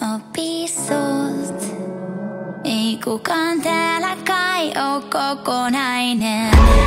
läpi sut. Ei kukaan täällä kai oo kokonainen.